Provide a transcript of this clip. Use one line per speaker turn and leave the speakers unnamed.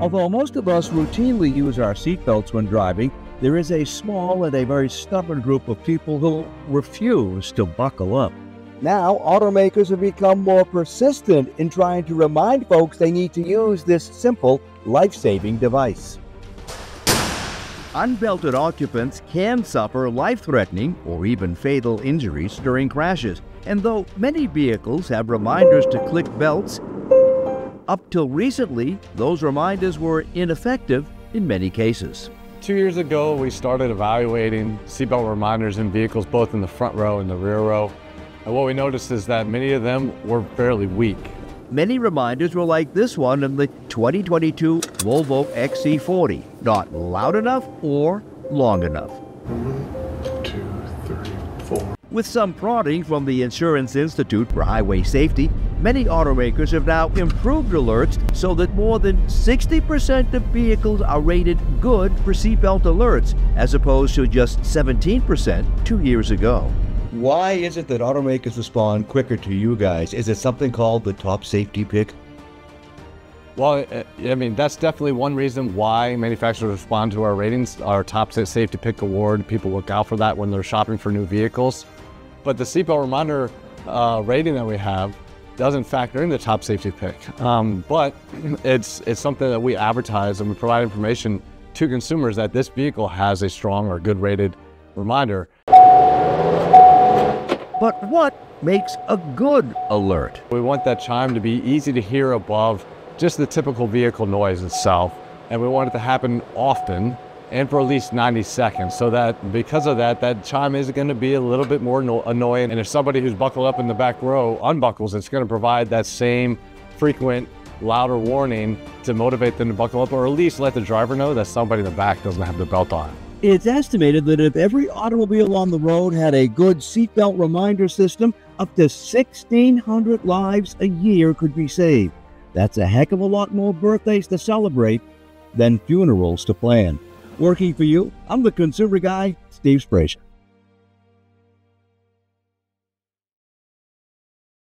Mm. Although most of us routinely use our seatbelts when driving, there is a small and a very stubborn group of people who refuse to buckle up. Now, automakers have become more persistent in trying to remind folks they need to use this simple, life saving device. Unbelted occupants can suffer life threatening or even fatal injuries during crashes, and though many vehicles have reminders to click belts, up till recently, those reminders were ineffective in many cases.
Two years ago, we started evaluating seatbelt reminders in vehicles both in the front row and the rear row. And what we noticed is that many of them were fairly weak.
Many reminders were like this one in the 2022 Volvo XC40, not loud enough or long enough. With some prodding from the Insurance Institute for Highway Safety, many automakers have now improved alerts so that more than 60% of vehicles are rated good for seatbelt alerts, as opposed to just 17% two years ago. Why is it that automakers respond quicker to you guys? Is it something called the top safety pick?
Well, uh, I mean, that's definitely one reason why manufacturers respond to our ratings. Our top safety pick award, people look out for that when they're shopping for new vehicles. But the seatbelt reminder uh, rating that we have doesn't factor in the top safety pick. Um, but it's, it's something that we advertise and we provide information to consumers that this vehicle has a strong or good rated reminder.
But what makes a good alert?
We want that chime to be easy to hear above just the typical vehicle noise itself. And we want it to happen often and for at least 90 seconds so that because of that, that chime is going to be a little bit more no annoying. And if somebody who's buckled up in the back row unbuckles, it's going to provide that same frequent, louder warning to motivate them to buckle up or at least let the driver know that somebody in the back doesn't have the belt on.
It's estimated that if every automobile on the road had a good seatbelt reminder system, up to 1,600 lives a year could be saved. That's a heck of a lot more birthdays to celebrate than funerals to plan. Working for you, I'm the consumer guy, Steve Sbraccia.